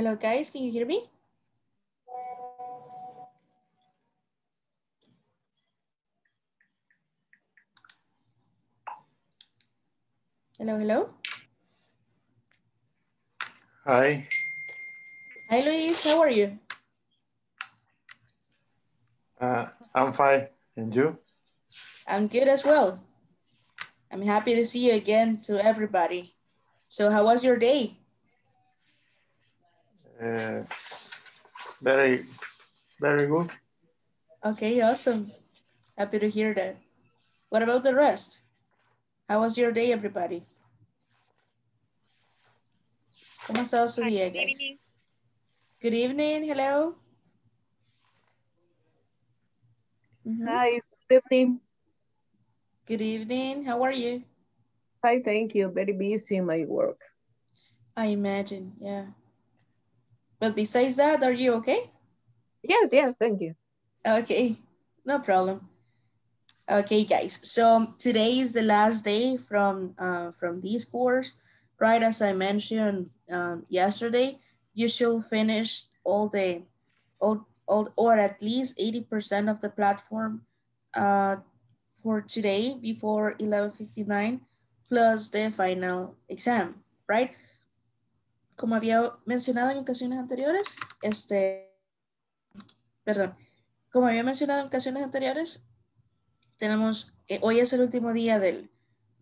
Hello guys, can you hear me? Hello, hello. Hi. Hi Luis, how are you? Uh, I'm fine. And you? I'm good as well. I'm happy to see you again to everybody. So how was your day? Uh, very, very good. Okay, awesome. Happy to hear that. What about the rest? How was your day, everybody? ¿Cómo ha estado su día, guys? Good evening, hello. Mhm. Hi, good evening. Good evening, how are you? Hi, thank you. Very busy in my work. I imagine, yeah. But besides that, are you okay? Yes, yes, thank you. Okay, no problem. Okay, guys. So today is the last day from uh, from this course, right? As I mentioned um, yesterday, you should finish all the, all, all or at least eighty percent of the platform uh, for today before eleven fifty nine, plus the final exam, right? Como había mencionado en ocasiones anteriores, este, perdón, como había mencionado en ocasiones anteriores, tenemos, eh, hoy es el último día del,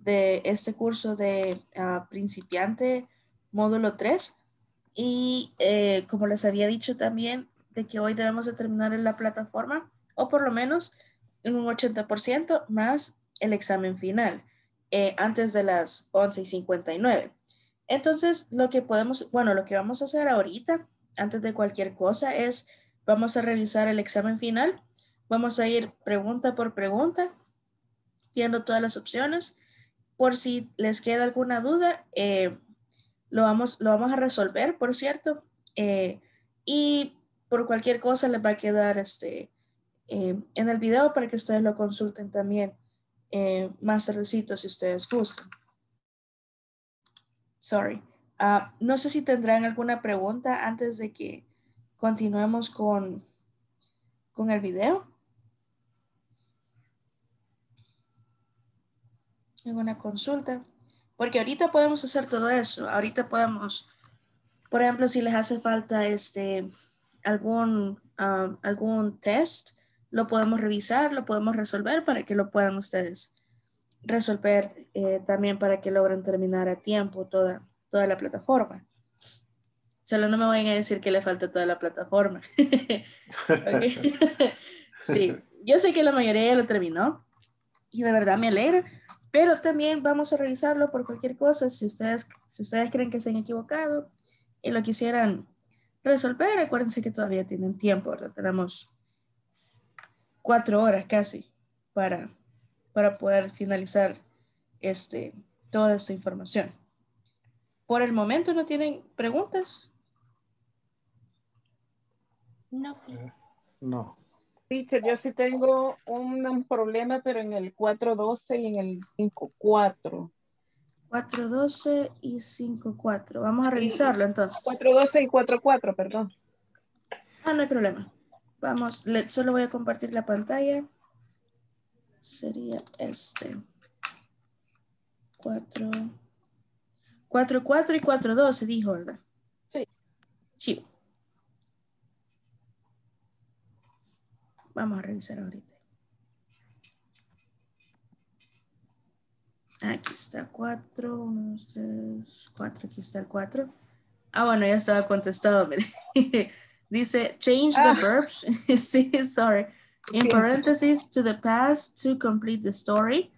de este curso de ah, principiante módulo 3 y eh, como les había dicho también de que hoy debemos de terminar en la plataforma o por lo menos en un 80% más el examen final eh, antes de las 11 y 59. Entonces, lo que podemos, bueno, lo que vamos a hacer ahorita, antes de cualquier cosa, es vamos a revisar el examen final. Vamos a ir pregunta por pregunta, viendo todas las opciones. Por si les queda alguna duda, eh, lo, vamos, lo vamos a resolver, por cierto. Eh, y por cualquier cosa les va a quedar este, eh, en el video para que ustedes lo consulten también más tardecito si ustedes gustan. Sorry. Ah, no sé si tendrán alguna pregunta antes de que continuemos con, con el video. ¿Alguna consulta? Porque ahorita podemos hacer todo eso. Ahorita podemos, por ejemplo, si les hace falta este, algún, ah, algún test, lo podemos revisar, lo podemos resolver para que lo puedan ustedes resolver eh, también para que logren terminar a tiempo toda, toda la plataforma. Solo no me vayan a decir que le falta toda la plataforma. Sí, yo sé que la mayoría ya lo terminó y de verdad me alegra, pero también vamos a revisarlo por cualquier cosa. Si ustedes, si ustedes creen que se han equivocado y lo quisieran resolver, acuérdense que todavía tienen tiempo, ¿verdad? Tenemos cuatro horas casi para, para poder finalizar este, toda esta información. Por el momento no tienen preguntas. No. No. Teacher, yo sí tengo un, un problema, pero en el 412 y en el 54. 412 y 54. Vamos a revisarlo entonces. 412 y 44, perdón. Ah, no hay problema. Vamos, le- solo voy a compartir la pantalla. Sería este. 4. 4, 4 y 4, 12, dijo, ¿verdad? Sí. Sí. Vamos a revisar ahorita. Aquí está 4, 1, 2, 3, 4, aquí está el 4. Ah, bueno, ya estaba contestado, mire. Dice, change the Ah. verbs. sí, sorry. In parentheses to the past to complete the story.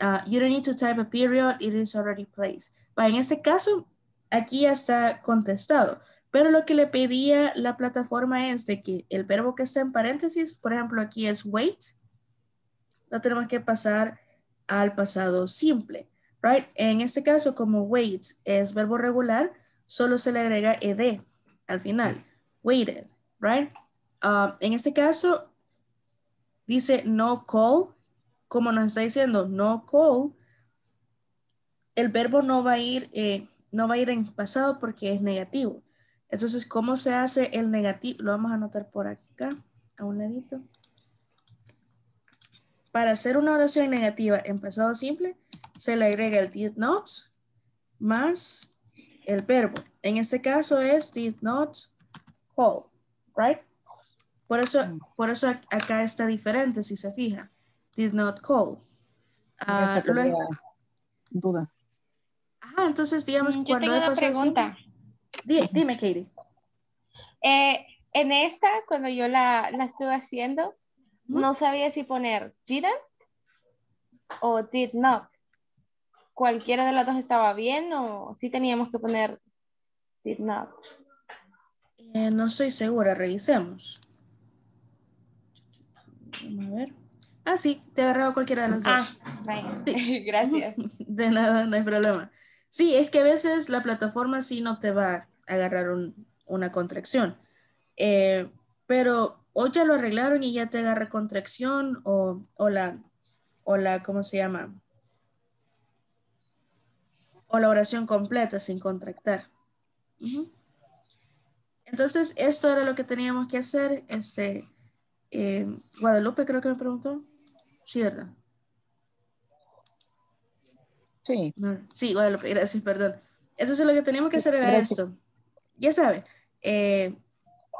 Uh, you don't need to type a period, it is already placed. Va, en este caso, aquí ya está contestado. Pero lo que le pedía la plataforma es de que el verbo que está en paréntesis, por ejemplo, aquí es wait, lo tenemos que pasar al pasado simple, right? En este caso, como wait es verbo regular, solo se le agrega ed al final, waited, right? Uh, en este caso, dice no call, como nos está diciendo no call, el verbo no va a ir, eh, no va a ir en pasado porque es negativo. Entonces, ¿cómo se hace el negativo? Lo vamos a anotar por acá, a un ladito. Para hacer una oración negativa en pasado simple, se le agrega el did not más el verbo. En este caso es did not call, right? Por eso, por eso acá está diferente, si se fija. Did not call. Ah, luego, duda. Ajá, entonces digamos mm, Yo tengo una pregunta. Dime, Katie. Eh, en esta, cuando yo la, la estuve haciendo, no sabía si poner didn't o did not. Cualquiera de las dos estaba bien o si teníamos que poner did not. Eh, no estoy segura, revisemos. Vamos a ver. Ah, sí, te agarrado cualquiera de las dos. Ah, gracias. De nada, no hay problema. Sí, es que a veces la plataforma sí no te va a agarrar una contracción. Eh, pero o ya lo arreglaron y ya te agarra contracción o, la, o la, ¿cómo se llama? O la oración completa sin contractar. Entonces, esto era lo que teníamos que hacer. Este, eh, Guadalupe creo que me preguntó. Sí, ¿verdad? Sí. sí, Guadalupe, gracias, perdón. Entonces lo que teníamos que hacer era esto. Ya sabe, eh,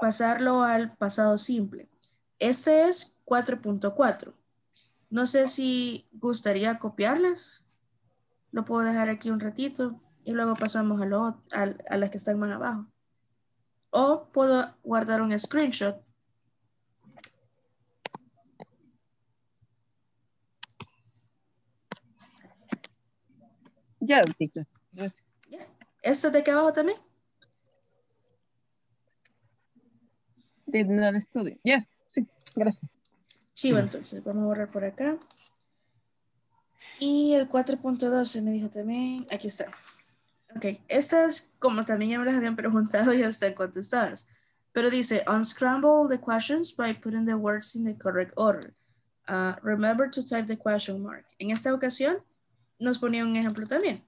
pasarlo al pasado simple. Este es 4.4. No sé si gustaría copiarlas. Lo puedo dejar aquí un ratito y luego pasamos a, lo, a las que están más abajo. O puedo guardar un screenshot Ya, Gracias. ¿Este de aquí abajo también? Did not study. Yes, sí, gracias. Chivo, entonces, vamos a borrar por acá. Y el 4.12 me dijo también, aquí está. Ok, estas, como también ya me las habían preguntado, ya están contestadas. Pero dice, unscramble the questions by putting the words in the correct order. Uh, remember to type the question mark. En esta ocasión, nos ponía un ejemplo también.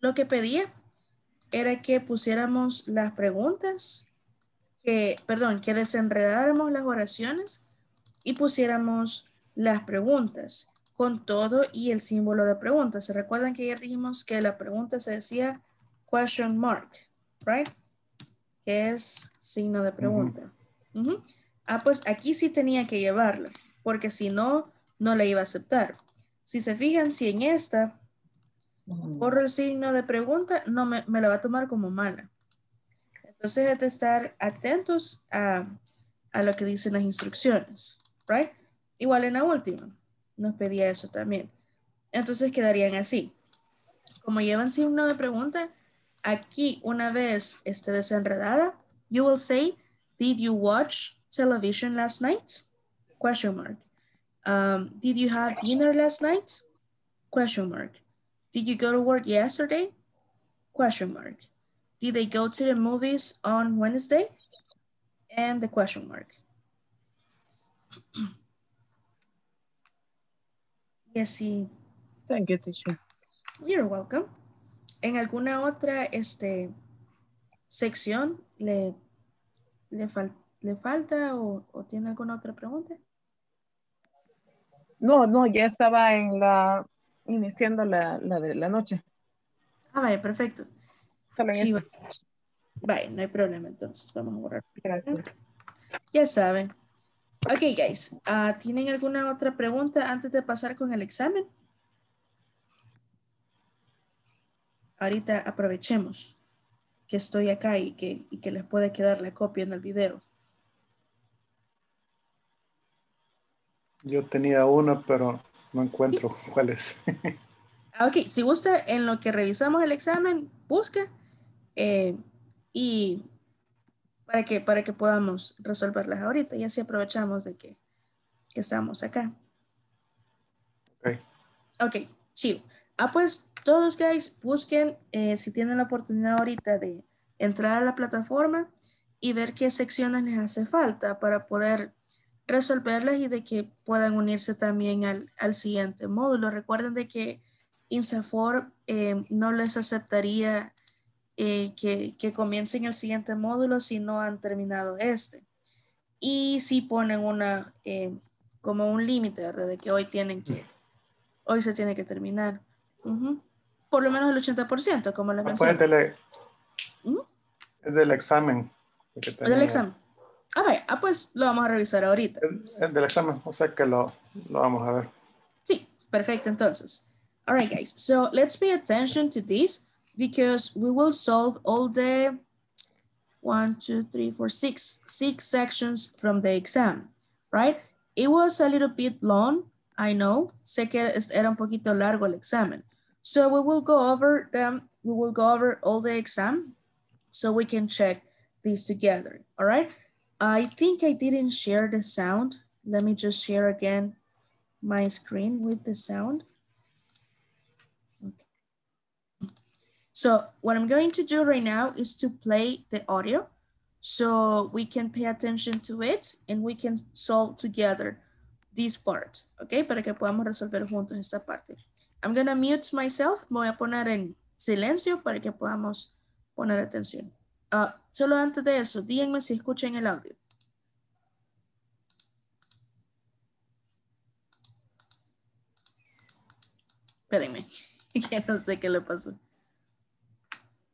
Lo que pedía era que pusiéramos las preguntas, que, perdón, que desenredáramos las oraciones y pusiéramos las preguntas con todo y el símbolo de pregunta. ¿Se recuerdan que ya dijimos que la pregunta se decía question mark, right? Que es signo de pregunta. Ah, pues aquí sí tenía que llevarla, porque si no, no la iba a aceptar. Si se fijan, si en esta borro el signo de pregunta, no me, me la va a tomar como mala. Entonces hay que estar atentos a, a, lo que dicen las instrucciones, right? Igual en la última, nos pedía eso también. Entonces quedarían así. Como llevan signo de pregunta, aquí una vez esté desenredada, you will say, did you watch television last night? Question mark. Um, did you have dinner last night? Question mark. Did you go to work yesterday? Question mark. Did they go to the movies on Wednesday? And the question mark. yes, sí. Thank you, teacher. You're welcome. ¿En alguna otra este, sección le, le, fal le falta o, o tiene alguna otra pregunta? No, no, ya estaba en la, iniciando la, la de la noche. Ah, vaya, perfecto. Sí, vaya, no hay problema entonces. Vamos a borrar. Ya saben. Ok, guys. Uh, ¿Tienen alguna otra pregunta antes de pasar con el examen? Ahorita aprovechemos que estoy acá y que, y que les puede quedar la copia en el video. Yo tenía una, pero no encuentro cuál es. Ah, ok, si gusta, en lo que revisamos el examen, busca eh, y para que, para que podamos resolverlas ahorita y así aprovechamos de que, estamos acá. Ok. Ok, chido. Ah, pues todos, guys, busquen eh, si tienen la oportunidad ahorita de entrar a la plataforma y ver qué secciones les hace falta para poder resolverlas y de que puedan unirse también al, siguiente módulo. Recuerden de que INSAFOR eh, no les aceptaría eh, que, que comiencen el siguiente módulo si no han terminado este. Y si ponen una, eh, como un límite, ¿verdad? De que hoy tienen que, hoy se tiene que terminar. Ujú. Por lo menos el 80%, como les Después mencioné. del, ¿Mm? es del examen. del examen. A ver, ah, pues lo vamos a revisar ahorita. Es- es del examen, o sea que lo, lo vamos a ver. Sí, perfecto entonces. All right, guys. So let's pay attention to this because we will solve all the one, two, three, four, six, six sections from the exam, right? It was a little bit long, I know. Sé que era un poquito largo el examen. So we will go over them. We will go over all the exam so we can check these together, all right? I think I didn't share the sound. Let me just share again my screen with the sound. Okay. So what I'm going to do right now is to play the audio so we can pay attention to it and we can solve together this part, okay? Para que podamos resolver juntos esta parte. I'm gonna mute myself, me voy a poner en silencio para que podamos poner atención. Ah, solo antes de eso, díganme si escuchan el audio. Espérenme, que no sé qué le pasó.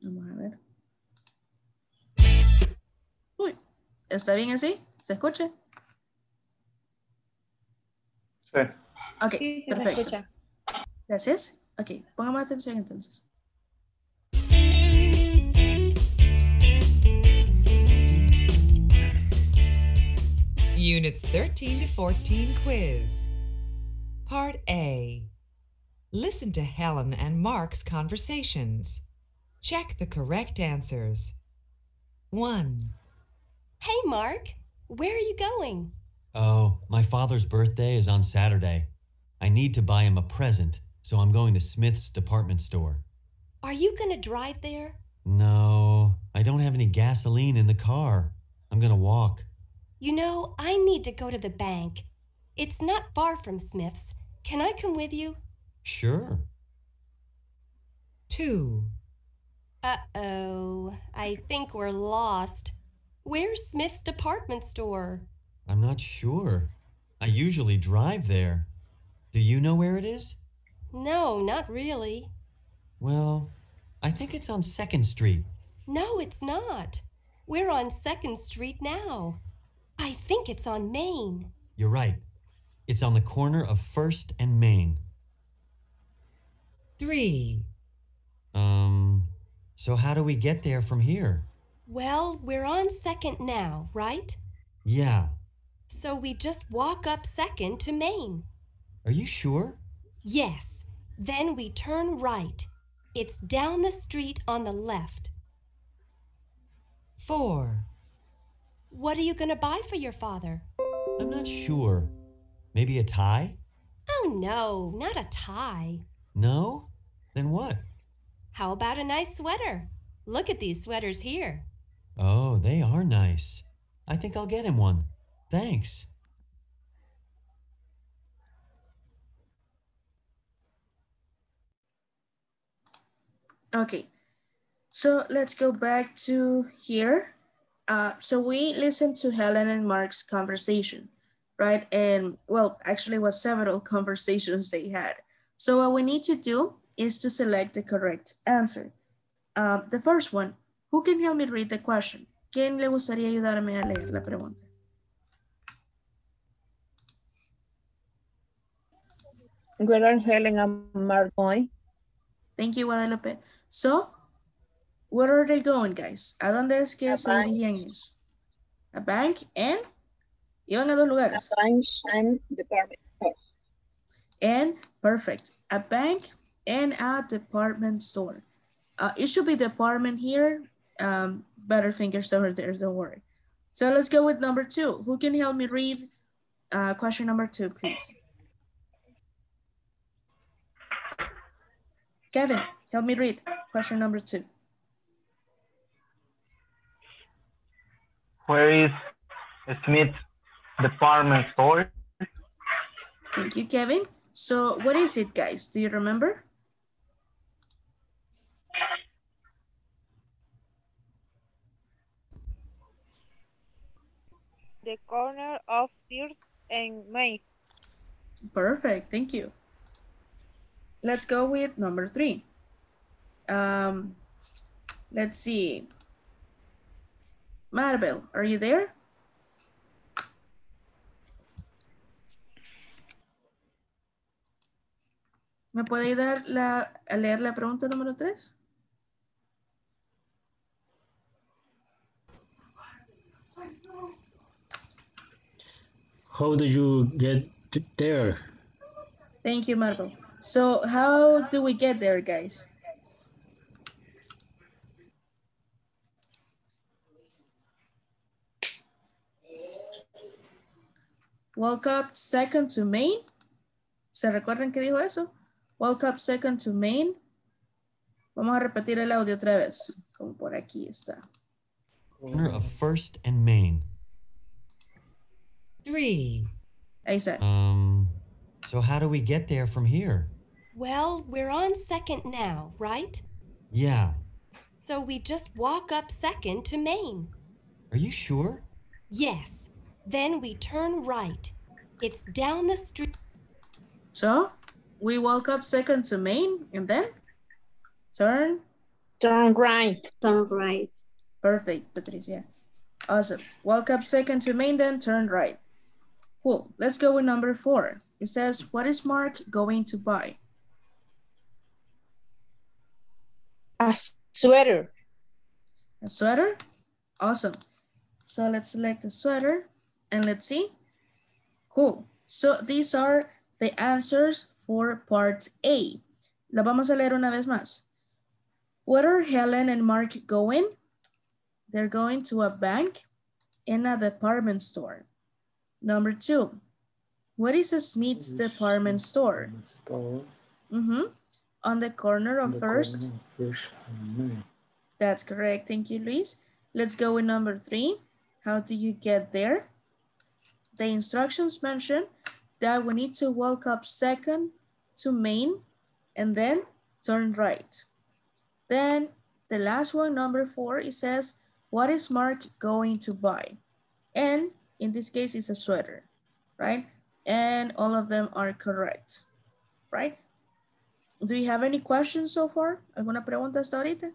Vamos a ver. Uy, ¿está bien así? ¿Se escucha? Sí. Ok, Sí, sí, se perfecto. escucha. Gracias. Ok, pongamos atención entonces. Units 13 to 14 quiz. Part A. Listen to Helen and Mark's conversations. Check the correct answers. 1, Hey, Mark, where are you going? Oh, my father's birthday is on Saturday. I need to buy him a present, so I'm going to Smith's department store. Are you going to drive there? No, I don't have any gasoline in the car. I'm going to walk. You know, I need to go to the bank. It's not far from Smith's. Can I come with you? Sure. 2, Uh oh, I think we're lost. Where's Smith's department store? I'm not sure. I usually drive there. Do you know where it is? No, not really. Well, I think it's on 2nd Street. No, it's not. We're on 2nd Street now. I think it's on Main. You're right. It's on the corner of 1st and Main. 3, Um, so how do we get there from here? Well, we're on 2nd now, right? Yeah. So we just walk up 2nd to Main. Are you sure? Yes. Then we turn right. It's down the street on the left. 4, What are you going to buy for your father? I'm not sure. Maybe a tie? Oh, no, not a tie. No? Then what? How about a nice sweater? Look at these sweaters here. Oh, they are nice. I think I'll get him one. Thanks. Okay, so let's go back to here. Uh, so we listened to Helen and Mark's conversation, right? And well, actually it was several conversations they had. So what we need to do is to select the correct answer. Uh, the first one, who can help me read the question? ¿Quién le gustaría ayudarme a leer la pregunta? Where are Helen and Mark going? Thank you, Guadalupe. So, where are they going, guys? ¿A dónde es que A se bank. dirigían ellos? A bank and iban a dos lugares. Bank and department store. And perfect. A bank and a department store. Uh, it should be department here. Um, better fingers over there, don't worry. So let's go with number two. Who can help me read uh, question number two, please? Kevin, help me read question number two. where is Smith department store? Thank you, Kevin. So what is it, guys? Do you remember? The corner of Third and May. Perfect, thank you. Let's go with number three. Um, let's see. Maribel, are you there? ¿Me puede ayudar la, a leer la pregunta número tres? How do you get there? Thank you, Maribel. So how do we get there, guys? Walk up second to main. ¿Se recuerdan que dijo eso? Walk up second to main. Vamos a repetir el audio otra vez, como por aquí está. Corner of First and Main. Three. Ahí está. Um, so how do we get there from here? Well, we're on second now, right? Yeah. So we just walk up second to Main. Are you sure? Yes. Then we turn right. It's down the street. So we walk up second to main and then turn. Turn right. Turn right. Perfect, Patricia. Awesome. Walk up second to main, then turn right. Cool. Let's go with number four. It says, what is Mark going to buy? A sweater. A sweater? Awesome. So let's select a sweater and let's see. Cool. So these are the answers for part A. La vamos a leer una vez más. Where are Helen and Mark going? They're going to a bank and a department store. Number two, what is a Smith's department store? Store. Mm-hmm. On the corner of the First. corner of First. That's correct. Thank you, Luis. Let's go with number three. How do you get there? The instructions mention that we need to walk up second to main and then turn right. Then the last one, number four, it says, what is Mark going to buy? And in this case, it's a sweater, right? And all of them are correct, right? Do you have any questions so far? ¿Alguna pregunta hasta ahorita?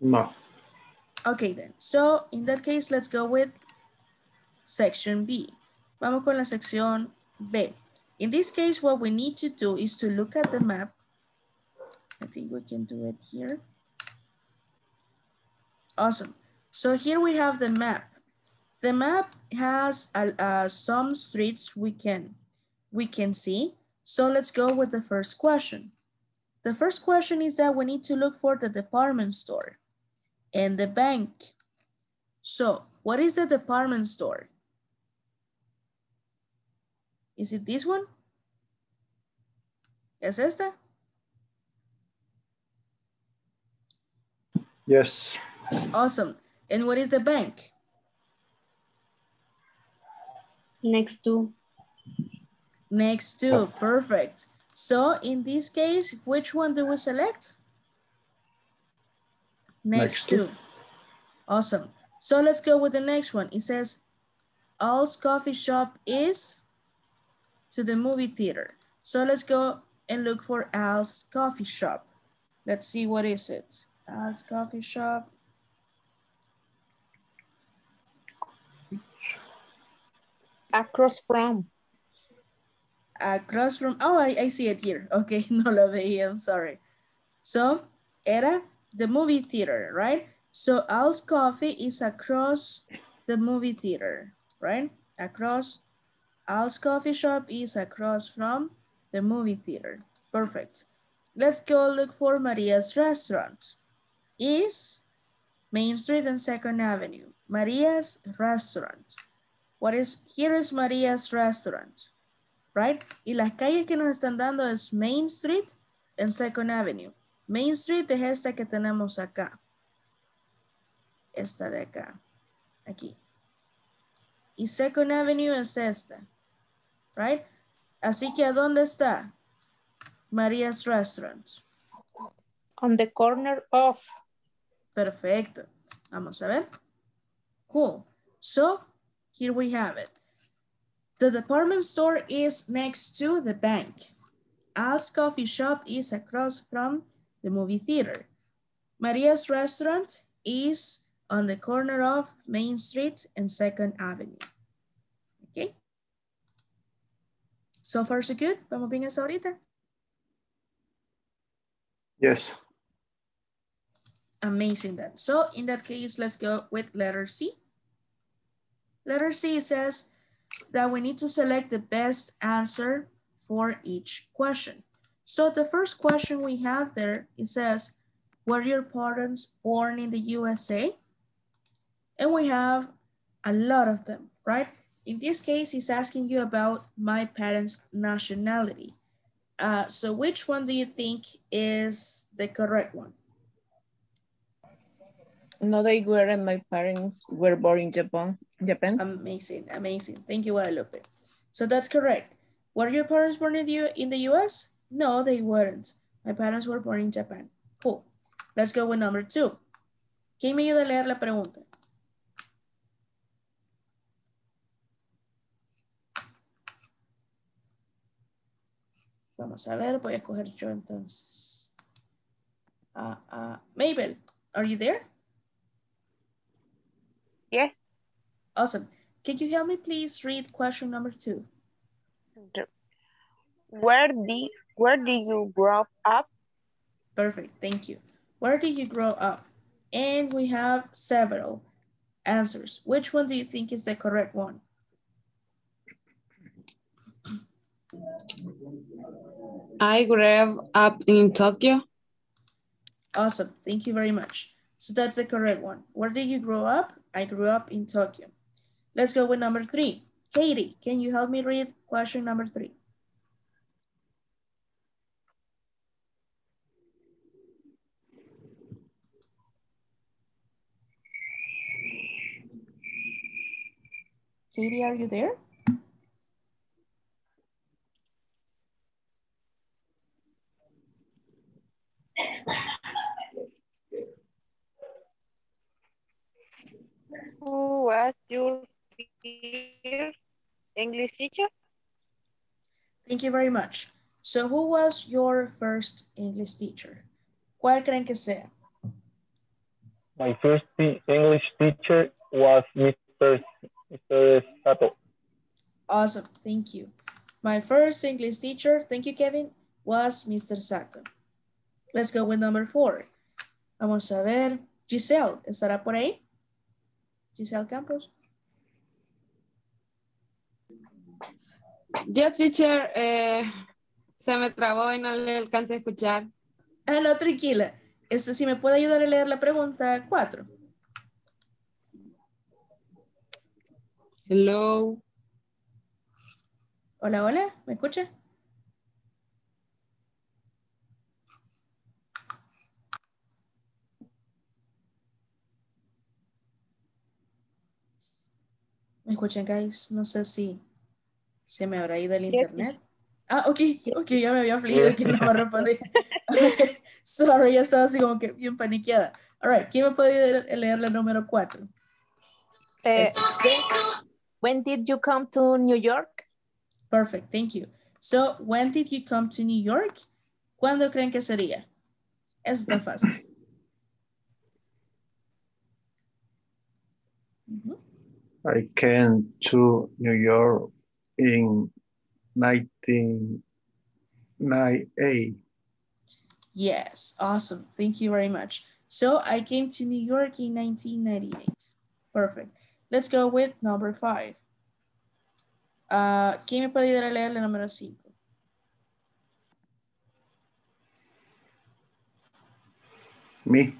No. Okay then, so in that case, let's go with section B. Vamos con la sección B. In this case, what we need to do is to look at the map. I think we can do it here. Awesome. So here we have the map. The map has uh, uh, some streets we can, we can see. So let's go with the first question. The first question is that we need to look for the department store and the bank. So what is the department store? Is it this one? ¿Es esta? Yes. Awesome. And what is the bank? Next to. Next to, oh. perfect. So in this case, which one do we select? Next, Next to. to. Awesome. So let's go with the next one. It says, Al's coffee shop is to the movie theater. So let's go and look for Al's coffee shop. Let's see what is it. Al's coffee shop. Across from. Across from, oh, I, I see it here. Okay, no lo veía, I'm sorry. So, era the movie theater, right? So Al's Coffee is across the movie theater, right? Across, Al's Coffee Shop is across from the movie theater. Perfect. Let's go look for Maria's Restaurant. Is Main Street and Second Avenue. Maria's Restaurant. What is, here is Maria's Restaurant, right? Y las calles que nos están dando es Main Street and Second Avenue. Main Street es esta que tenemos acá. Esta de acá. Aquí. Y Second Avenue es esta. Right? Así que ¿a dónde está? Maria's Restaurant. On the corner of. Perfecto. Vamos a ver. Cool. So here we have it. The department store is next to the bank. Al's coffee shop is across from the movie theater. Maria's restaurant is on the corner of Main Street and 2nd Avenue. Okay. So far so good. Vamos bien hasta ahorita. Yes. Amazing then. So in that case, let's go with letter C. Letter C says that we need to select the best answer for each question. So the first question we have there, it says, were your parents born in the USA? And we have a lot of them, right? In this case, he's asking you about my parents' nationality. Uh, so which one do you think is the correct one? No, they weren't. My parents were born in Japan. Japan. Amazing, amazing. Thank you, Guadalupe. So that's correct. Were your parents born in the, in the US? No, they weren't. My parents were born in Japan. Cool. Let's go with number two. ¿Quién me ayuda a leer la pregunta? Vamos a ver, voy a coger yo entonces. Uh, uh, Mabel, are you there? Yes. Awesome. Can you help me please read question number two? Where did where did you grow up? Perfect, thank you. Where did you grow up? And we have several answers. Which one do you think is the correct one? I grew up in Tokyo. Awesome, thank you very much. So that's the correct one. Where did you grow up? I grew up in Tokyo. Let's go with number three. Katie, can you help me read question number three? Katie, are you there? Who was your first English teacher? Thank you very much. So who was your first English teacher? ¿Cuál creen que sea? My first English teacher was Mr. Mr. Sato. Awesome, thank you. My first English teacher, thank you Kevin, was Mr. Sato. Let's go with number four. Vamos a ver, Giselle, ¿estará por ahí? Giselle Campos. Yes, teacher. eh, se me trabó y no le alcancé a escuchar. Ah, no, tranquila. Este, si me puede ayudar a leer la pregunta cuatro. Hello. Hola, hola, ¿me escucha? ¿Me escuchan, guys? No sé si se me habrá ido el internet. Ah, ok, ok, ya me había afligido que no me respondí. Sorry, ya estaba así como que bien paniqueada. All right, ¿quién me puede leer la número cuatro? Eh, when did you come to New York? Perfect, thank you. So, when did you come to New York? ¿Cuándo creen que sería? Eso está fácil. Ujú. I came to New York in 1998. Yes, awesome. Thank you very much. So I came to New York in 1998. Perfect. Let's go with number five. Uh, ¿Quién me puede ayudar a leer la número cinco? Me.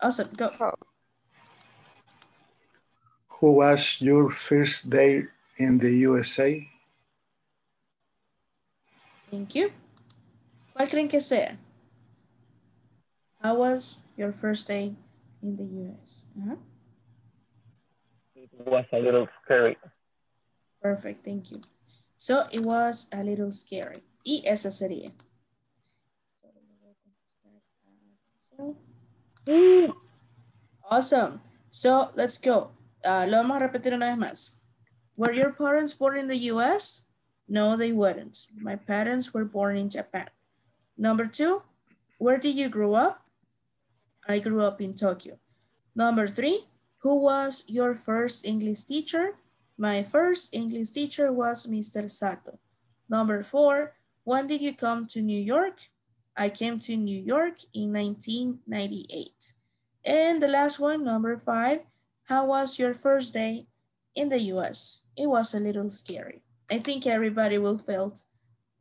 Awesome, go. Who was your first day in the USA? Thank you. ¿Cuál creen que sea? How was your first day in the US? Ajá. It was a little scary. Perfect, thank you. So it was a little scary. Y esa sería. Awesome. So let's go. Uh, lo vamos a repetir una vez más. Were your parents born in the US? No, they weren't. My parents were born in Japan. Number two, where did you grow up? I grew up in Tokyo. Number three, who was your first English teacher? My first English teacher was Mr. Sato. Number four, when did you come to New York? I came to New York in 1998. And the last one, number five, how was your first day in the US? It was a little scary. I think everybody will felt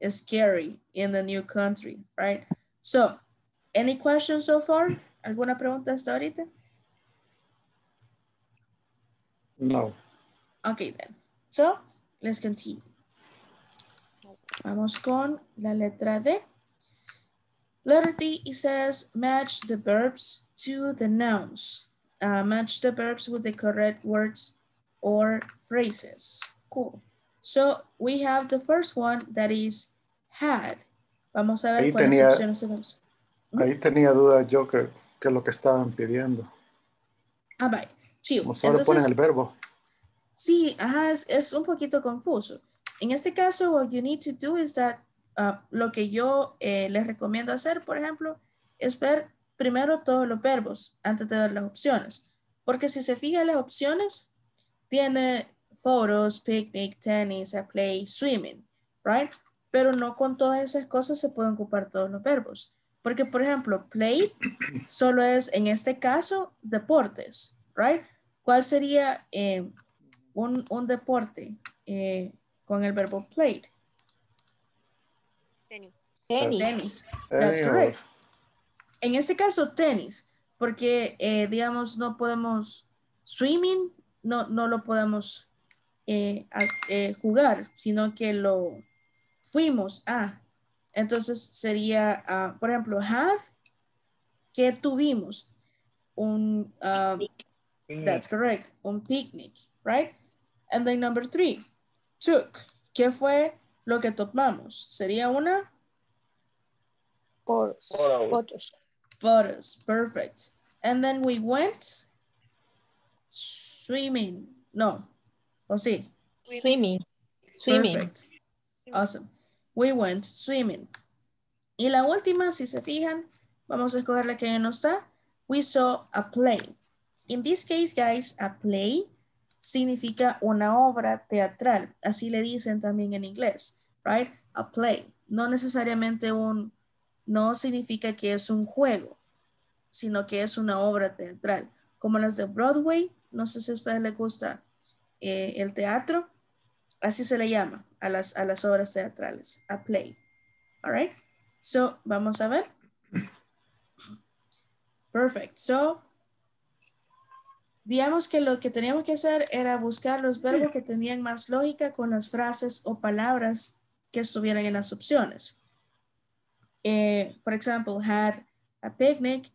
scary in the new country, right? So, any questions so far? ¿Alguna pregunta hasta ahorita? No. Okay then. So, let's continue. Vamos con la letra D. Letter D, it says match the verbs to the nouns. Uh, match the verbs with the correct words or phrases. Cool. So we have the first one that is had. Vamos a ver Ahí cuáles tenía- opciones tenemos. Ahí tenía dudas yo que, que lo que estaban pidiendo. Ah, bye. Chivo. Como solo ponen el verbo. Sí, ajá, es, es un poquito confuso. En este caso, what you need to do is that uh, lo que yo eh, les recomiendo hacer, por ejemplo, es ver primero todos los verbos antes de ver las opciones. Porque si se fija en las opciones, tiene photos, picnic, tennis, a play, swimming, right? Pero no con todas esas cosas se pueden ocupar todos los verbos. Porque, por ejemplo, play solo es, en este caso, deportes, right? ¿Cuál sería eh, un, un deporte eh, con el verbo played? Tenis. Tenis. Tenis. That's correct. En este caso, tenis, porque, eh, digamos, no podemos, swimming, no, no lo podemos eh, as- eh, jugar, sino que lo fuimos a. Entonces sería, ah, por ejemplo, have, que tuvimos un, that's correct, un picnic, right? And then number three, took, ¿qué fue lo que tomamos? Sería una Photos. Photos. Photos. photos. Perfect. And then we went swimming. No. O sí. Swimming. Swimming. Perfect. Awesome. We went swimming. Y la última, si se fijan, vamos a escoger la que no está. We saw a play. In this case, guys, a play significa una obra teatral. Así le dicen también en inglés, right? A play. No necesariamente un, no significa que es un juego, sino que es una obra teatral. Como las de Broadway, no sé si a ustedes les gusta eh, el teatro, así se le llama a las, a las obras teatrales, a play. All right? So, vamos a ver. Perfect. So, digamos que lo que teníamos que hacer era buscar los verbos que tenían más lógica con las frases o palabras que estuvieran en las opciones. Eh, for example, had a picnic,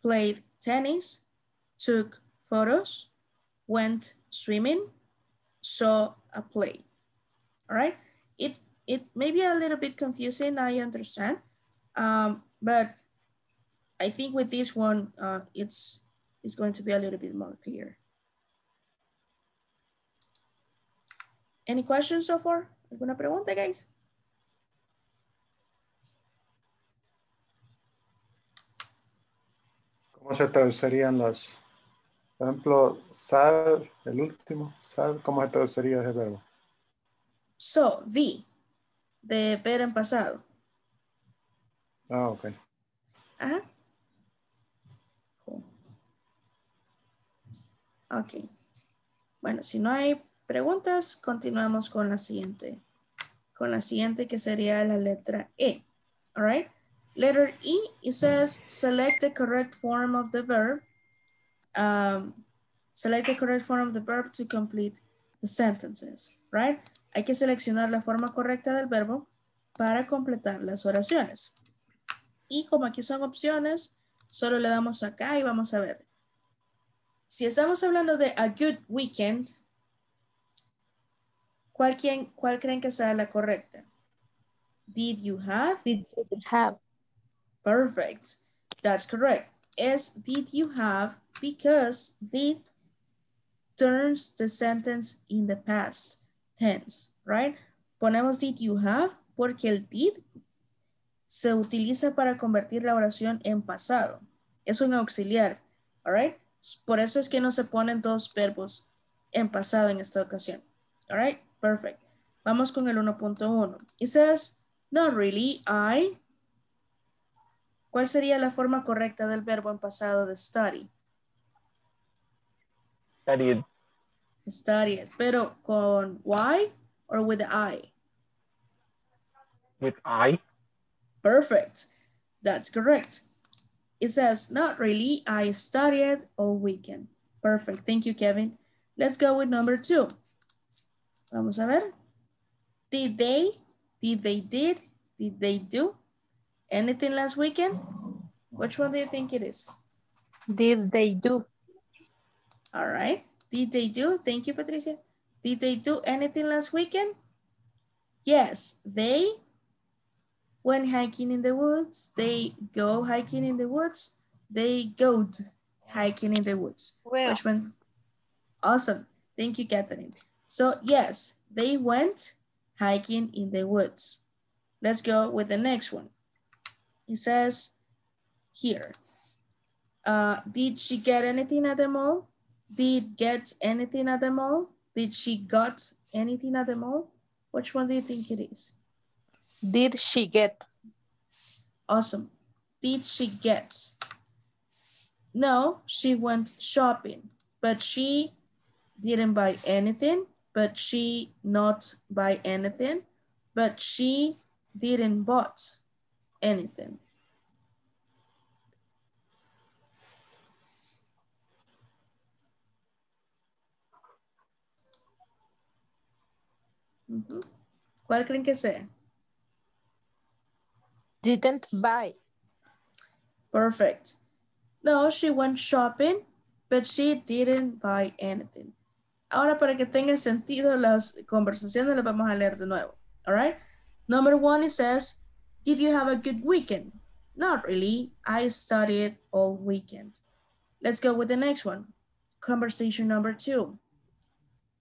played tennis, took photos, went swimming, saw a play. All right. It it may be a little bit confusing. I understand, um, but I think with this one, uh, it's it's going to be a little bit more clear. Any questions so far? ¿Alguna pregunta, guys? ¿Cómo se traducirían las, por ejemplo, sad, el último, sad, ¿cómo se traduciría ese verbo? So, vi, de ver en pasado. Ah, ok. Ajá. Cool. Ok. Bueno, si no hay preguntas, continuamos con la siguiente. Con la siguiente que sería la letra E. All right. Letter E, it says select the correct form of the verb. Um, select the correct form of the verb to complete the sentences, right? Hay que seleccionar la forma correcta del verbo para completar las oraciones. Y como aquí son opciones, solo le damos acá y vamos a ver. Si estamos hablando de a good weekend, ¿cuál, quién- cuál creen que sea la correcta? Did you have? Did you have? Perfect. That's correct. Es did you have Because did turns the sentence in the past tense, right? Ponemos did you have porque el did se utiliza para convertir la oración en pasado. Es un auxiliar, all right? Por eso es que no se ponen dos verbos en pasado en esta ocasión. All right, perfect. Vamos con el 1.1. It says, not really, I. ¿Cuál sería la forma correcta del verbo en pasado de study? Studied. Studied, pero con Y or with the I? With I. Perfect. That's correct. It says, not really, I studied all weekend. Perfect, thank you, Kevin. Let's go with number two. Vamos a ver. Did they, did they did, did they do anything last weekend? Which one do you think it is? Did they do? All right. Did they do? Thank you, Patricia. Did they do anything last weekend? Yes, they went hiking in the woods. They go hiking in the woods. They go hiking in the woods. Well. Which one? Awesome. Thank you, Catherine. So yes, they went hiking in the woods. Let's go with the next one. It says here, uh, did she get anything at the mall? Did get anything at the mall? Did she got anything at the mall? Which one do you think it is? Did she get? Awesome. Did she get? No, she went shopping, but she didn't buy anything, but she not buy anything, but she didn't bought anything. Ujú. ¿Cuál creen que sea? Didn't buy. Perfect. No, she went shopping, but she didn't buy anything. Ahora, para que tenga sentido las conversaciones, las vamos a leer de nuevo. All right? Number one, it says, did you have a good weekend? Not really. I studied all weekend. Let's go with the next one. Conversation number two.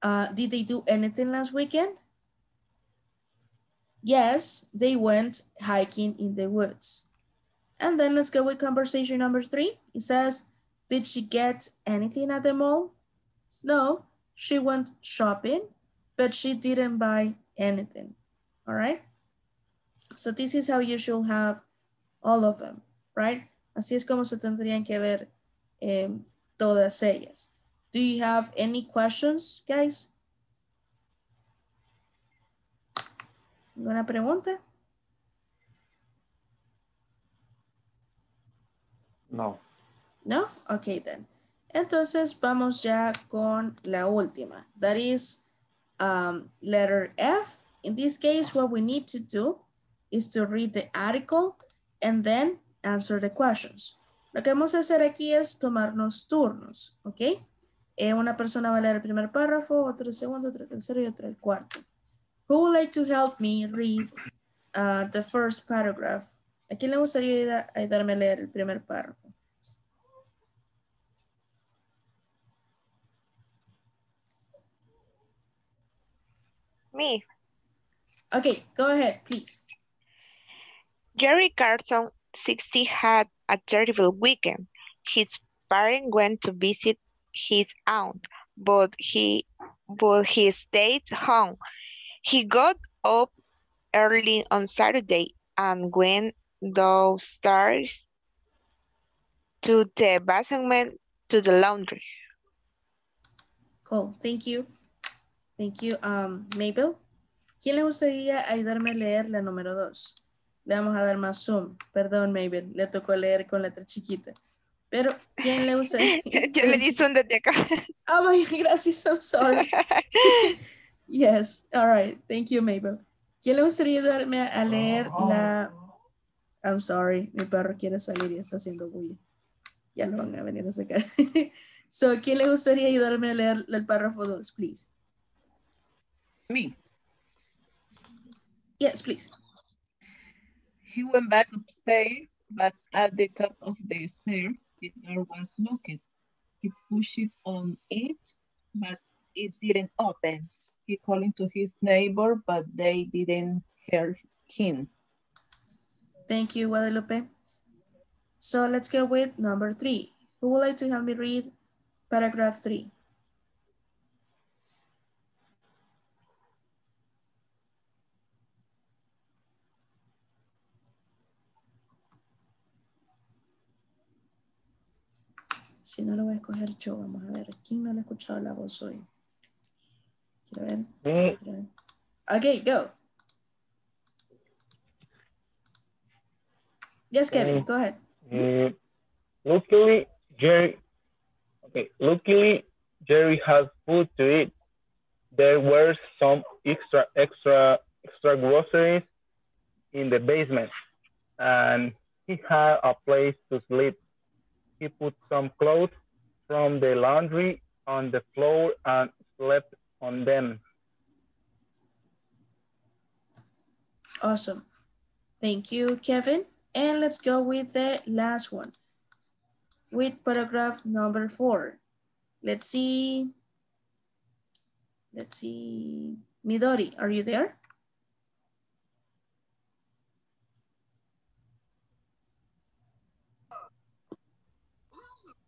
Uh, did they do anything last weekend? Yes, they went hiking in the woods. And then let's go with conversation number three. It says, did she get anything at the mall? No, she went shopping, but she didn't buy anything. All right. So this is how you should have all of them, right? Así es como se tendrían que ver eh, todas ellas. Do you have any questions, guys? ¿Alguna pregunta? No. No? Okay then. Entonces vamos ya con la última. That is um, letter F. In this case, what we need to do is to read the article and then answer the questions. Lo que vamos a hacer aquí es tomarnos turnos, ¿ok? Eh, una persona va a leer el primer párrafo, otro el segundo, otro el tercero y otro el cuarto. Who would like to help me read uh, the first paragraph? ¿A quién le gustaría ayudarme a leer el primer párrafo? Me. Okay, go ahead, please. Jerry Carson, 60, had a terrible weekend. His parents went to visit his aunt, but he but he stayed home. He got up early on Saturday and went downstairs to the basement to the laundry. Cool, thank you. Thank you, um, Mabel. ¿Quién le gustaría ayudarme a leer la número dos? Le vamos a dar más zoom. Perdón, Mabel, le tocó leer con letra chiquita. Pero, ¿quién le gustaría? Yo le di zoom desde acá. Oh my, gracias, I'm sorry. yes, all right, thank you, Mabel. ¿Quién le gustaría ayudarme a leer oh. la... I'm sorry, mi perro quiere salir y está haciendo bulla. Ya lo van a venir a sacar. so, ¿quién le gustaría ayudarme a leer el párrafo 2, please? Me. Yes, please. He went back upstairs, but at the top of the stairs, the door was locked. he pushed on it, but it didn't open. He calling to his neighbor, but they didn't hear him. Thank you, Guadalupe. So let's go with number three. Who would like to help me read paragraph three? Si no lo voy a escoger yo, vamos a ver. ¿Quién no le ha escuchado la voz hoy? Quiero ver. Me, Quiero ver. Okay, go. Yes, Kevin, Mm. go ahead. mm, luckily, Jerry. Okay, luckily, Jerry has food to eat. There were some extra, extra, extra groceries in the basement, and he had a place to sleep. He put some clothes from the laundry on the floor and slept on them. Awesome. Thank you, Kevin. And let's go with the last one. With paragraph number four. Let's see. Let's see. Midori, are you there?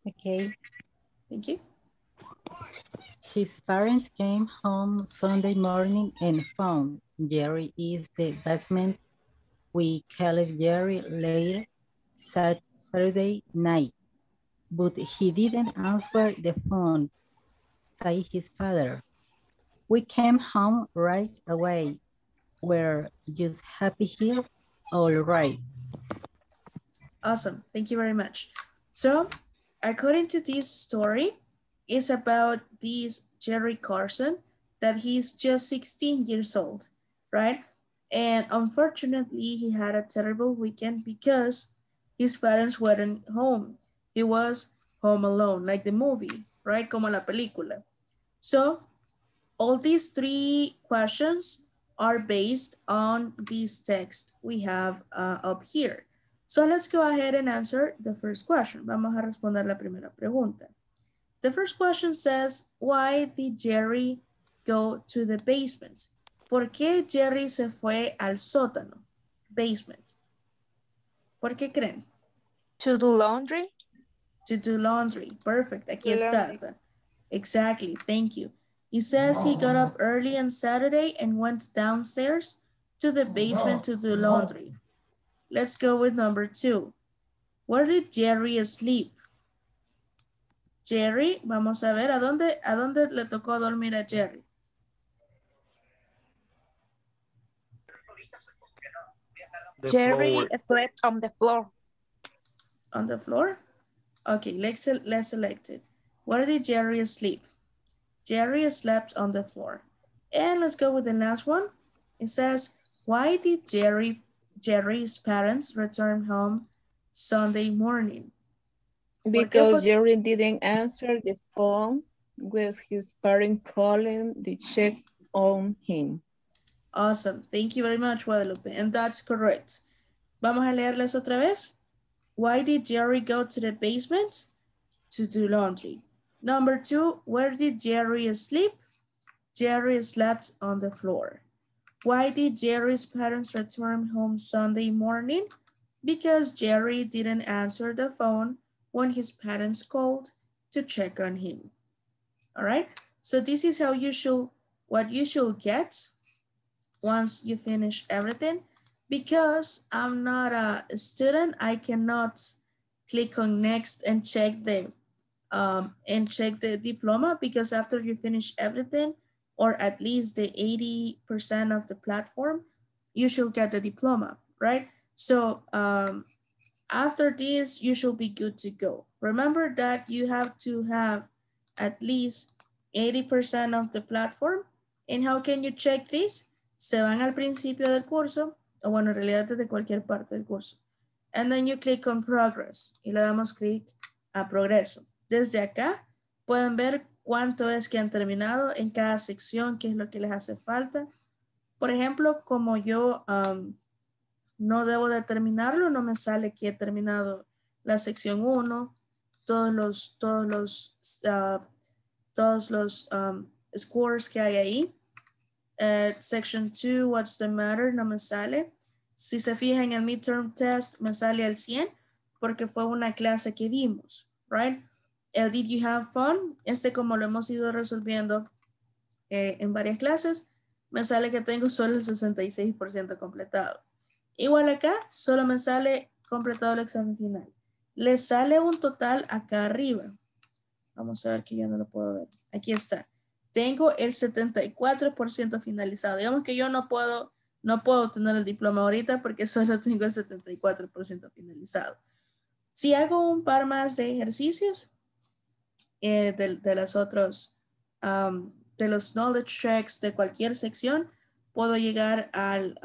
Okay. Thank you. His parents came home Sunday morning and found Jerry is the basement. We called Jerry later Sat Saturday night, but he didn't answer the phone. Say his father. We came home right away. We're just happy here. All right. Awesome. Thank you very much. So, according to this story, is about this Jerry Carson that he's just 16 years old, right? And unfortunately, he had a terrible weekend because his parents weren't home. He was home alone, like the movie, right? Como la película. So, all these three questions are based on this text we have uh, up here. So let's go ahead and answer the first question. Vamos a responder la primera pregunta. The first question says, why did Jerry go to the basement? ¿Por qué Jerry se fue al sótano? Basement. ¿Por qué creen? To do laundry? To do laundry. Perfect. Aquí está. Exactly. Thank you. He says he got up early on Saturday and went downstairs to the basement to do laundry. Let's go with number two. Where did Jerry sleep? Jerry, vamos a ver, ¿a dónde, a dónde le tocó dormir a Jerry? The Jerry slept on the floor. On the floor? Okay, let's, let's select it. Where did Jerry sleep? Jerry slept on the floor. And let's go with the last one. It says, why did Jerry, Jerry's parents return home Sunday morning? ¿Por qué Because Jerry didn't answer the phone with his parent calling to check on him. Awesome. Thank you very much, Guadalupe. And that's correct. Vamos a leerles otra vez. Why did Jerry go to the basement? To do laundry. Number two, where did Jerry sleep? Jerry slept on the floor. Why did Jerry's parents return home Sunday morning? Because Jerry didn't answer the phone when his parents called to check on him. All right, so this is how you should, what you should get once you finish everything. Because I'm not a student, I cannot click on next and check the um, and check the diploma because after you finish everything, or at least the 80% of the platform, you should get the diploma, right? So um, after this, you should be good to go. Remember that you have to have at least 80% of the platform. And how can you check this? Se van al principio del curso, o bueno, en realidad desde cualquier parte del curso. And then you click on progress y le damos clic a progreso. Desde acá pueden ver cuánto es que han terminado en cada sección, qué es lo que les hace falta. Por ejemplo, como yo um, no debo de terminarlo, no me sale que he terminado la sección 1, todos los, todos los, uh, todos los um, scores que hay ahí. Section 2, what's the matter, no me sale. Si se fijan en el midterm test, me sale al 100 porque fue una clase que vimos, right? El did you have fun, este como lo hemos ido resolviendo eh, en varias clases, me sale que tengo solo el 66% completado. Igual acá, solo me sale completado el examen final. Le sale un total acá arriba. Vamos a ver que yo no lo puedo ver. Aquí está. Tengo el 74% finalizado. Digamos que yo no puedo, no puedo tener el diploma ahorita porque solo tengo el 74% finalizado. Si hago un par más de ejercicios eh, de, de, los otros, de los knowledge checks de cualquier sección, puedo llegar al,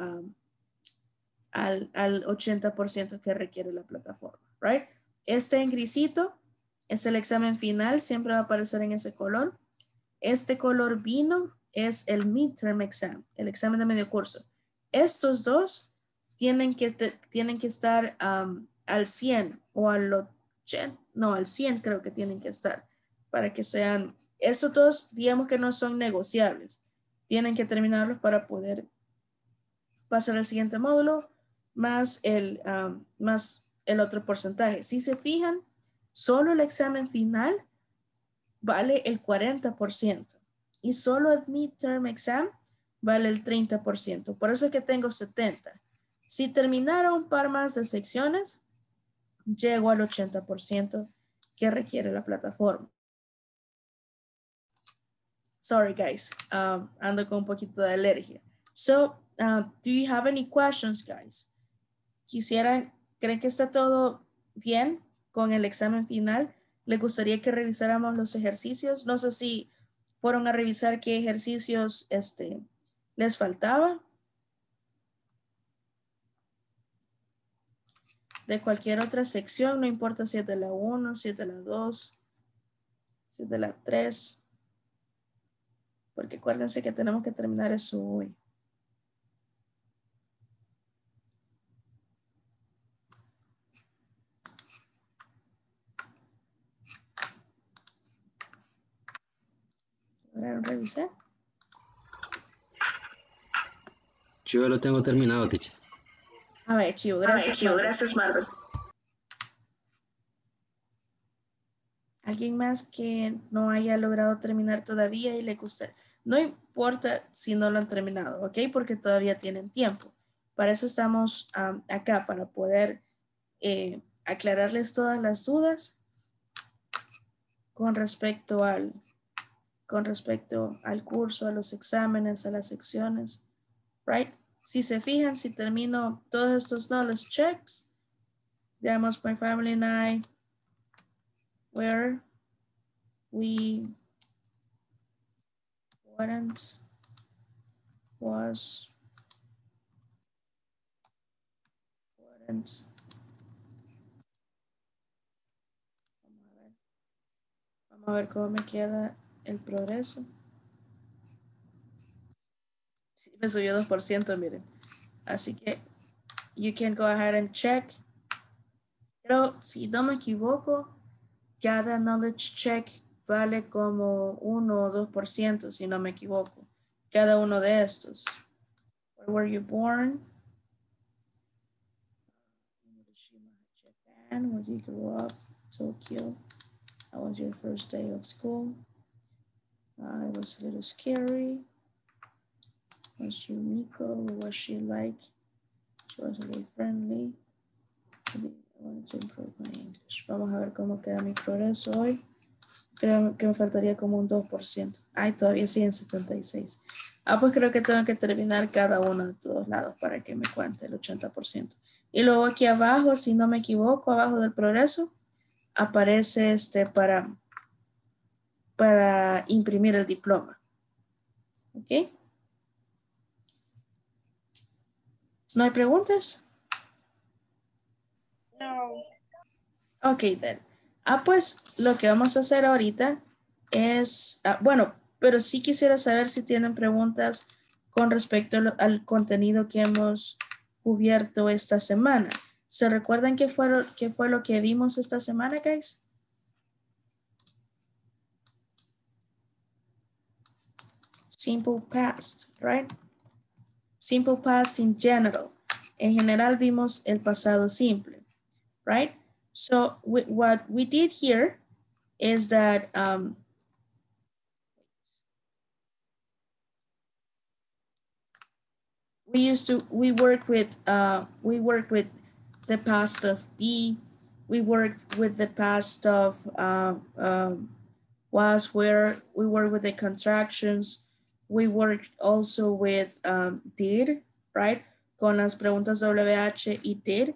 al, al 80% que requiere la plataforma, right? Este en grisito es el examen final, siempre va a aparecer en ese color. Este color vino es el midterm exam, el examen de medio curso. Estos dos tienen que, tienen que estar al 100 o al 80, no, al 100 creo que tienen que estar para que sean, estos dos digamos que no son negociables. Tienen que terminarlos para poder pasar al siguiente módulo más el, más el otro porcentaje. Si se fijan, solo el examen final vale el 40% y solo el midterm exam vale el 30%. Por eso es que tengo 70. Si terminara un par más de secciones, llego al 80% que requiere la plataforma. Sorry guys, ando con un poquito de alergia. So, uh, do you have any questions guys? Quisieran, creen que está todo bien con el examen final, ¿le gustaría que revisáramos los ejercicios? No sé si fueron a revisar qué ejercicios este, les faltaba. De cualquier otra sección, no importa si es de la 1, si es de la 2, si es de la 3. Porque acuérdense que tenemos que terminar eso hoy. Revisar? Yo lo tengo terminado, teacher. A ver, chivo, gracias. chivo, gracias, Marvel. Alguien más que no haya logrado terminar todavía y le guste. No importa si no lo han terminado, ¿ok? Porque todavía tienen tiempo. Para eso estamos acá, para poder eh, aclararles todas las dudas con respecto al, con respecto al curso, a los exámenes, a las secciones, right? Si se fijan, si termino todos estos knowledge checks, digamos, my family and I, where we weren't, was, weren't, Vamos a ver cómo me queda el progreso. Sí, me subió 2%, miren. Así que you can go ahead and check. Pero si no me equivoco, cada knowledge check vale como 1 o 2%, si no me equivoco. Cada uno de estos. Where were you born? Japan. Where did you grow up? Tokyo. How was your first day of school? Uh, it was a little scary. Was Yumiko? What was she like? She was very friendly. I wanted to improve my English. Vamos a ver cómo queda mi progreso hoy. Creo que me faltaría como un 2%. Ay, todavía sí en 76. Ah, pues creo que tengo que terminar cada uno de todos lados para que me cuente el 80%. Y luego aquí abajo, si no me equivoco, abajo del progreso, aparece este para para imprimir el diploma. ¿Ok? ¿No hay preguntas? No. Ok, then. Ah, pues lo que vamos a hacer ahorita es, ah, bueno, pero sí quisiera saber si tienen preguntas con respecto al contenido que hemos cubierto esta semana. ¿Se recuerdan qué fue, qué fue lo que vimos esta semana, guys? Simple past, right? Simple past in general. En general vimos el pasado simple, right? So we, what we did here is that um, we used to we work with uh, we work with the past of be we worked with the past of uh, um, was where we work with the contractions we worked also with um, did right con las preguntas WH y did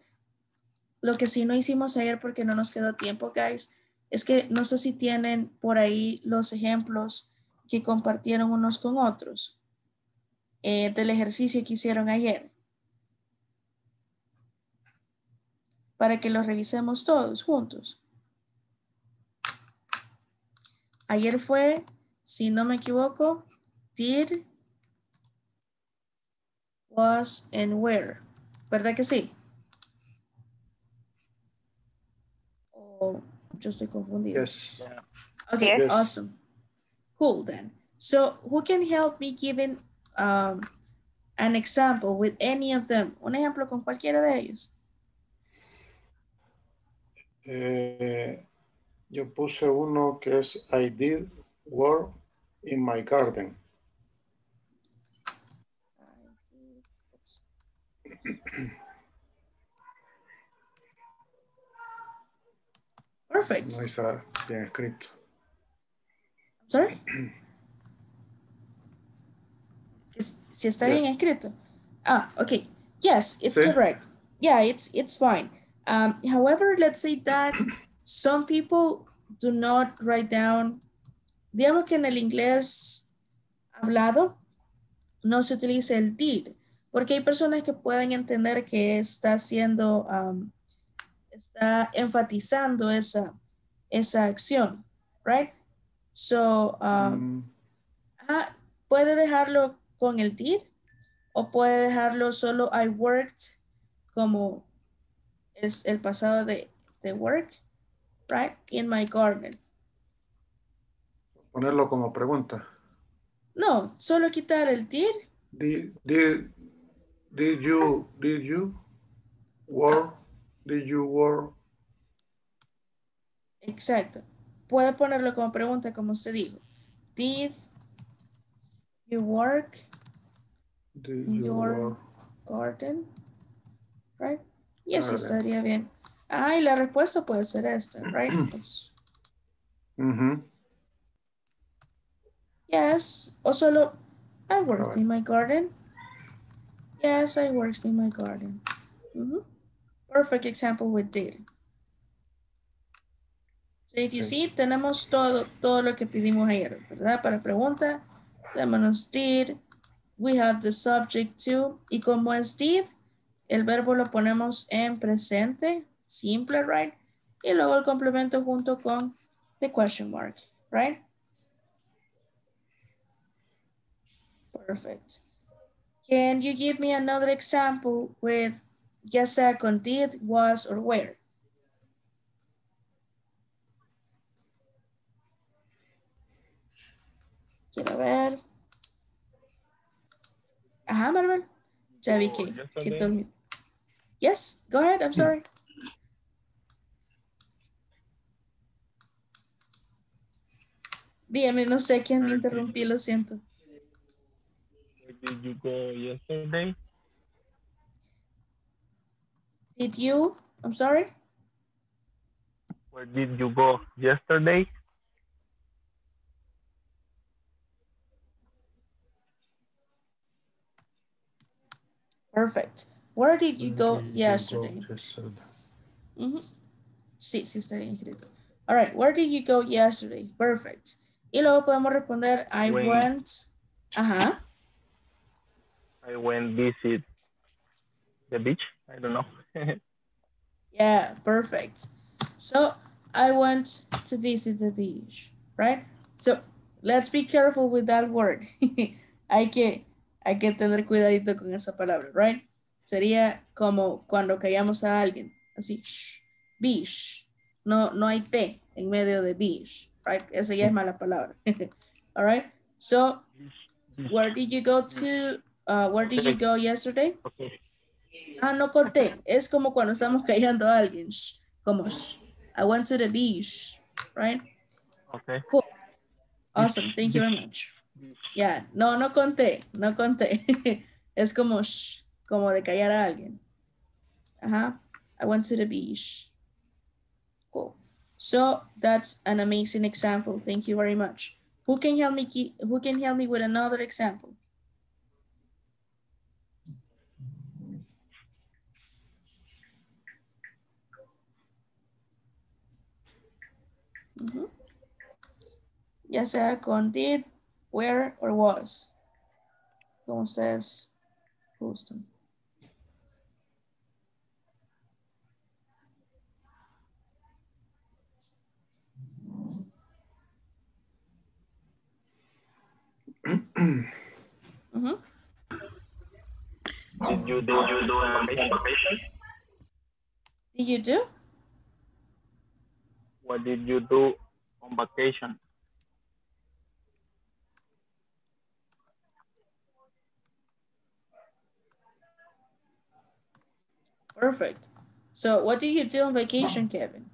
lo que sí no hicimos ayer porque no nos quedó tiempo guys es que no sé si tienen por ahí los ejemplos que compartieron unos con otros eh, del ejercicio que hicieron ayer. Para que los revisemos todos juntos. Ayer fue, si no me equivoco, did, was, and where. ¿Verdad que sí? O yo estoy confundido. Yes. Okay, Yes. awesome. Cool then. So who can help me giving um, an example with any of them? Un ejemplo con cualquiera de ellos. Eh, yo puse uno que es I did work in my garden. Perfect. No está bien escrito. Sorry? Es- Si está bien Yes. escrito. Ah, okay. Yes, it's Sí. correct. Yeah, it's it's fine. Um, however, let's say that some people do not write down. Digamos que en el inglés hablado no se utiliza el did, porque hay personas que pueden entender que está haciendo, um, está enfatizando esa, esa acción, right? So, um, Mm, Ah, puede dejarlo con el did o puede dejarlo solo I worked como es el pasado de, de work, right? In my garden. ponerlo como pregunta. No, solo quitar el did. Did, did, did you, did you work, did you work, Exacto. Puede ponerlo como pregunta, como usted dijo. Did you work did in you your work? garden? Right? Y eso estaría bien. Ah, y la respuesta puede ser esta, right? Ujú. Yes. O solo, I worked in my garden. Yes, I worked in my garden. Mhm. Perfect example with did. So if you see, tenemos todo, todo lo que pedimos ayer, ¿verdad? Para pregunta, tenemos did. We have the subject to. Y como es did, el verbo lo ponemos en presente, simple, right? Y luego el complemento junto con the question mark, right? Perfect. Can you give me another example with ya sea con did, was, or where? Quiero ver. Ajá, Marvel. Ya vi oh, que, yes, que told me. Yes, go ahead, I'm sorry. Dígame, no sé quién me interrumpí, lo siento. Where did you go yesterday? Did you? I'm sorry. Where did you go yesterday? Perfect. Where did you go mm-hmm. Did you go yesterday? yesterday? Ujú. Sí, sí está bien escrito. All right, where did you go yesterday? Perfect. Y luego podemos responder, I Went. went. Ajá. I went visit the beach. I don't know. Yeah, perfect. So I went to visit the beach, right? So let's be careful with that word. hay que, hay que tener cuidadito con esa palabra, right? Sería como cuando callamos a alguien, así, shh, beach. No, no hay T en medio de beach, right? Esa ya es mala palabra. All right? So Where did you go to? Uh, where did you go yesterday? Okay. Ah, no conté. Es como cuando estamos callando a alguien. Shh, Como, shh. I went to the beach, right? Okay. Cool. Awesome. Thank you very much. Yeah. No, no conté. No conté. es como, shh, como de callar a alguien. Ajá. I went to the beach. Cool. So that's an amazing example. Thank you very much. Who can help me? Who can help me with another example? Ujú. Ya sea con did, where, or was. Como ustedes gustan. Ujú. Mm-hmm. Did you do, you do on vacation? Did you do? What did you do on vacation? Perfect. So what did you do on vacation, Kevin?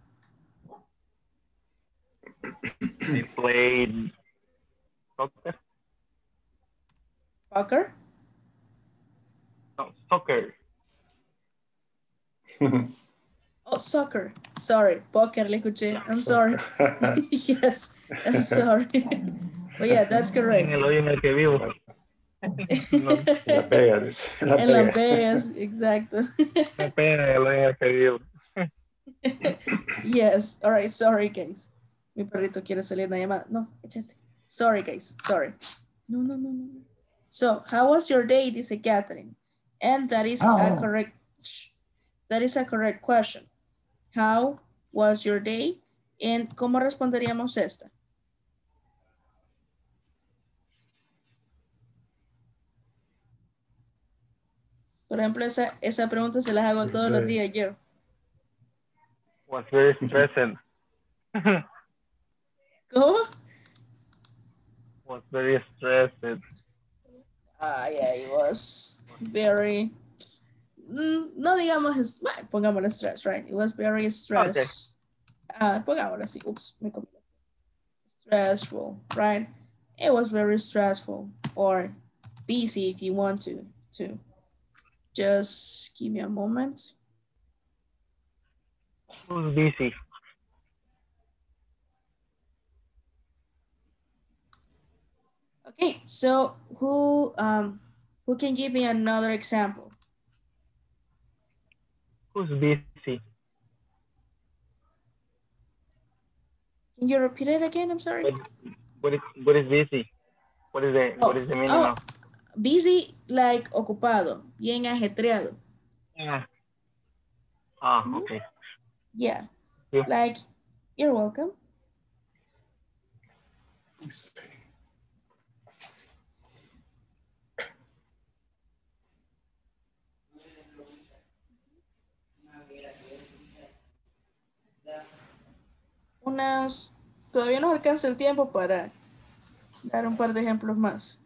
I played soccer. Soccer? No, soccer. Oh, soccer. Sorry, poker le escuché. I'm sorry. yes, I'm sorry. but yeah, that's En correct. el hoyo en el que vivo. La pega, dice. La En Las pega. Vegas, exacto. Me pega en el hoyo en el que vivo. yes, all right, sorry, guys. Mi perrito quiere salir una llamada. No, échate. Sorry, guys, sorry. No, no, no, no. no. So, how was your day, dice Catherine? And that is a Oh. correct, shh. that is a correct question. How was your day? And ¿cómo responderíamos esta? Por ejemplo, esa, esa pregunta se las hago todos los días yo. Was very stressed. ¿Cómo? Was very stressed. Ah, yeah, it was very, no digamos, bueno, pongámosle stress, right? It was very stress. Ah, pongámosle así, oops, me comí. Stressful, right? It was very stressful or busy if you want to, to. Just give me a moment. Who's busy? Okay, so who, um, who can give me another example? Who's busy? Can you repeat it again? I'm sorry. What, what is what is busy? What is the what is the meaning Oh, of? busy, like ocupado, bien ajetreado. Ah, ah okay. Yeah. Yeah. Like, you're welcome. Unas, todavía nos alcanza el tiempo para dar un par de ejemplos más.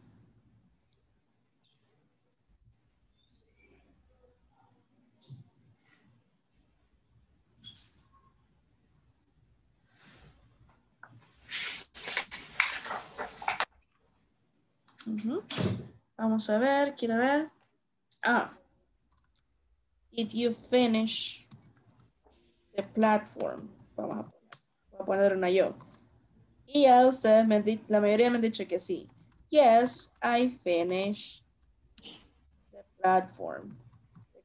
Vamos a ver, quiero ver. Ah. Did you finish the platform? Vamos a voy a poner una yo. Y ya ustedes, me han di- la mayoría me han dicho que sí. Yes, I finished the platform.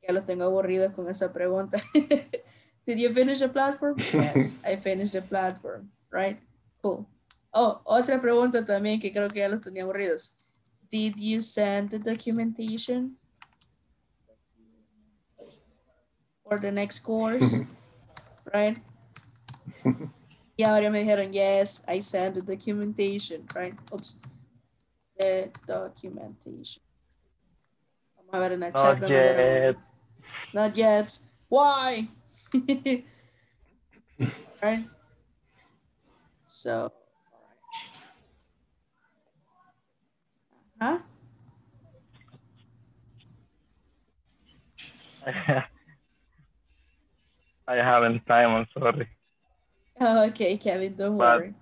Ya los tengo aburridos con esa pregunta. Did you finish the platform? Yes, I finished the platform. Right? Cool. Oh, otra pregunta también que creo que ya los tenía aburridos. Did you send the documentation for the next course? right? Y ahora me dijeron, yes, I sent the documentation, right? Oops. The documentation. Vamos a ver en chat. Not yet. Not yet. Why? right? So, Huh? I haven't time, I'm sorry. Okay, Kevin, don't But- worry.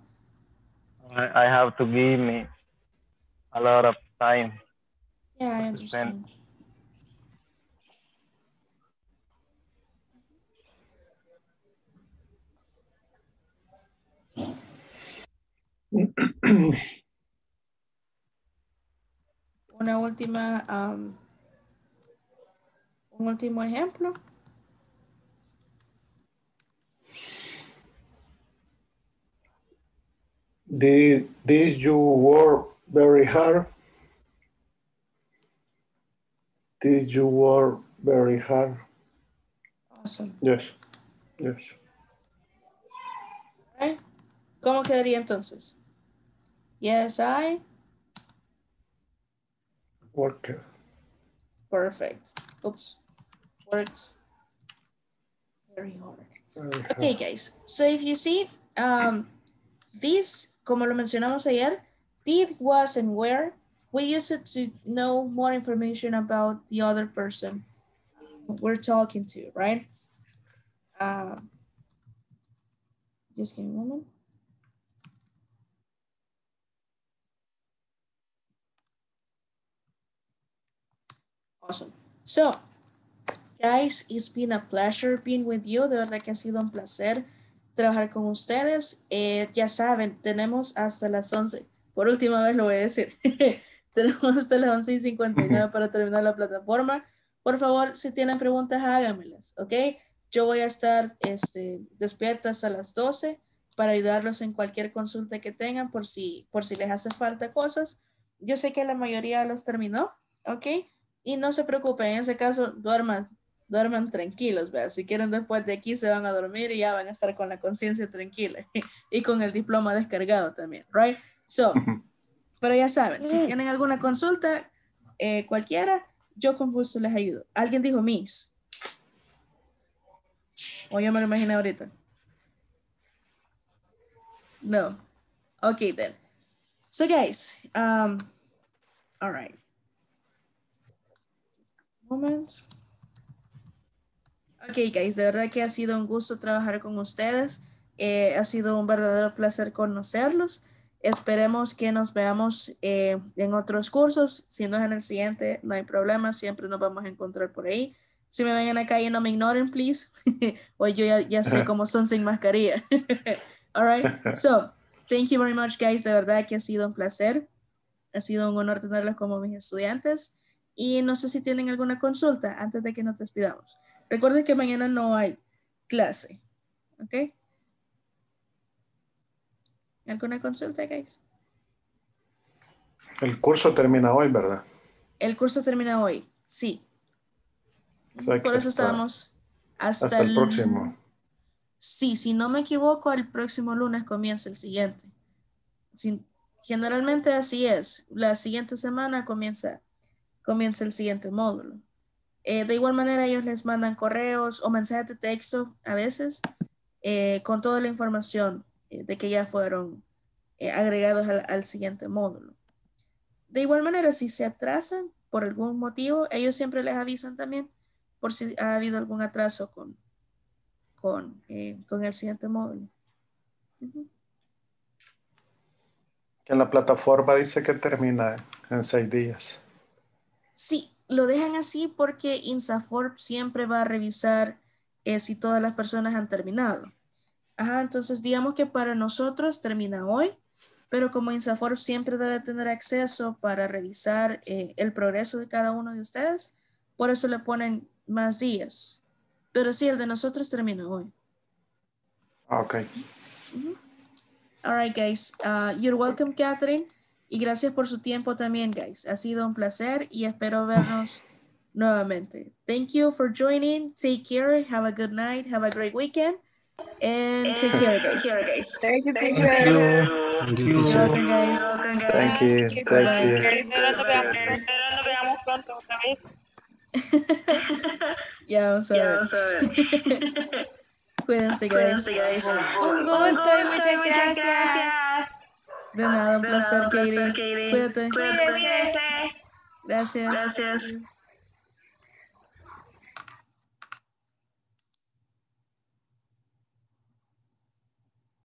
I, I have to give me a lot of time. Yeah, I understand. Una última, um, un último ejemplo. Did, did you work very hard? Did you work very hard? Awesome. Yes. Yes. Right? ¿Cómo quedaría entonces? Yes, I. Work. Perfect. Oops. Works very hard. very Okay, guys. So if you see, um, this, como lo mencionamos ayer, did, was, and where, we use it to know more information about the other person we're talking to, right? Uh, just give me a moment. Awesome. So, guys, it's been a pleasure being with you. De verdad que ha sido un placer trabajar con ustedes. Eh, ya saben, tenemos hasta las 11. Por última vez lo voy a decir. tenemos hasta las 11 y 59 para terminar la plataforma. Por favor, si tienen preguntas, háganmelas, ¿ok? Yo voy a estar este, despierta hasta las 12 para ayudarlos en cualquier consulta que tengan por si, por si les hace falta cosas. Yo sé que la mayoría los terminó, ¿ok? Y no se preocupen, en ese caso, duerman, duerman tranquilos, ¿verdad? Si quieren después de aquí se van a dormir y ya van a estar con la conciencia tranquila y con el diploma descargado también, right? So, pero ya saben, si tienen alguna consulta, eh, cualquiera, yo con gusto les ayudo. Alguien dijo Miss. O yo me lo imaginé ahorita. No. Okay, then. So, guys, um, all right. Moment. Ok, guys, de verdad que ha sido un gusto trabajar con ustedes. Eh, ha sido un verdadero placer conocerlos. Esperemos que nos veamos eh, en otros cursos. Si no es en el siguiente, no hay problema. Siempre nos vamos a encontrar por ahí. Si me ven en la calle, no me ignoren, please. o yo ya, ya sé cómo son sin mascarilla. All right. So, thank you very much, guys. De verdad que ha sido un placer. Ha sido un honor tenerlos como mis estudiantes. Y no sé si tienen alguna consulta antes de que nos despidamos. Recuerden que mañana no hay clase. ¿Ok? ¿Alguna consulta, guys? El curso termina hoy, ¿verdad? El curso termina hoy. Sí. O sea que Por eso hasta- estamos hasta, hasta el próximo. Sí, si no me equivoco, el próximo lunes comienza el siguiente. Generalmente así es. La siguiente semana comienza, comienza el siguiente módulo. Eh, de igual manera, ellos les mandan correos o mensajes de texto a veces eh, con toda la información eh, de que ya fueron agregados al, al siguiente módulo. De igual manera, si se atrasan por algún motivo, ellos siempre les avisan también por si ha habido algún atraso con, con, con el siguiente módulo. Que en la plataforma dice que termina en seis días. Sí, lo dejan así porque INSAFORP siempre va a revisar eh, si todas las personas han terminado. Ajá, entonces digamos que para nosotros termina hoy, pero como INSAFORP siempre debe tener acceso para revisar eh, el progreso de cada uno de ustedes, por eso le ponen más días. Pero sí, el de nosotros termina hoy. Ah, ok. All right, guys. Uh, you're welcome, Catherine. Y gracias por su tiempo también, guys. Ha sido un placer y espero vernos nuevamente. Thank you for joining. Take care. Have a good night. Have a great weekend. And take care, guys. Thank you, Thank thank you. Thank you, You're teacher. welcome, guys. Thank you. Thank you. Espero nos veamos pronto, espero nos veamos pronto otra vez. Ya vamos a ver. Cuídense, guys. Un gusto y muchas gracias. De nada, un placer, Katie. Cuídate. Cuídate. Gracias. Gracias.